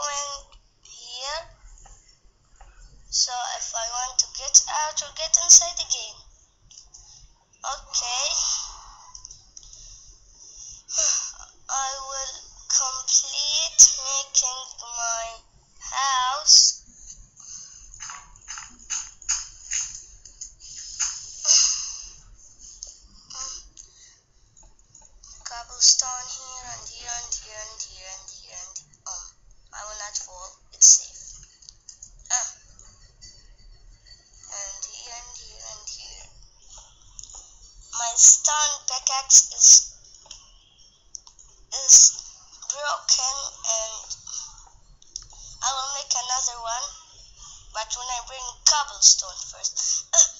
going here. So if I want to get out or get inside the game. Okay. I will complete making my house. cobblestone here and here and here and here and here and um, I will not fall. It's safe. Ah. And here and here and here. My stone pickaxe is is broken and I will make another one. But when I bring cobblestone first.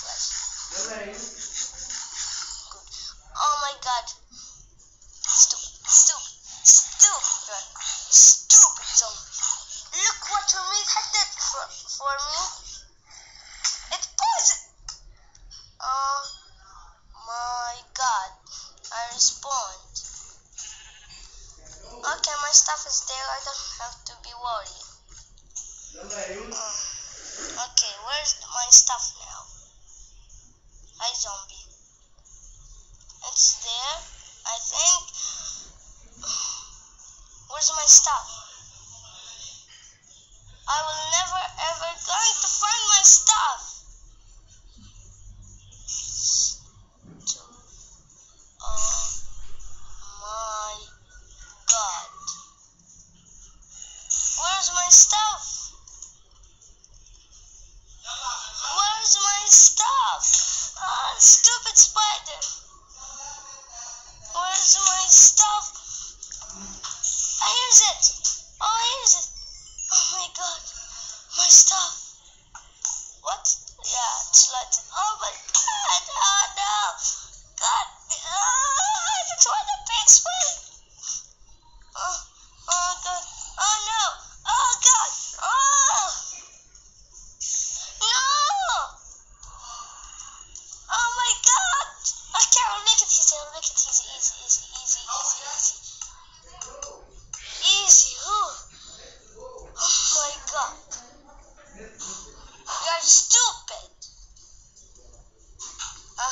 Flesh. Oh my god. Stupid, stupid, stupid, stupid zombie. Look what your mate had did for, for me. It's poison. Oh my god. I respawned. Okay, my stuff is there. I don't have to be worried. Okay, where's my stuff now? Zombie. It's there, I think. Where's my stuff?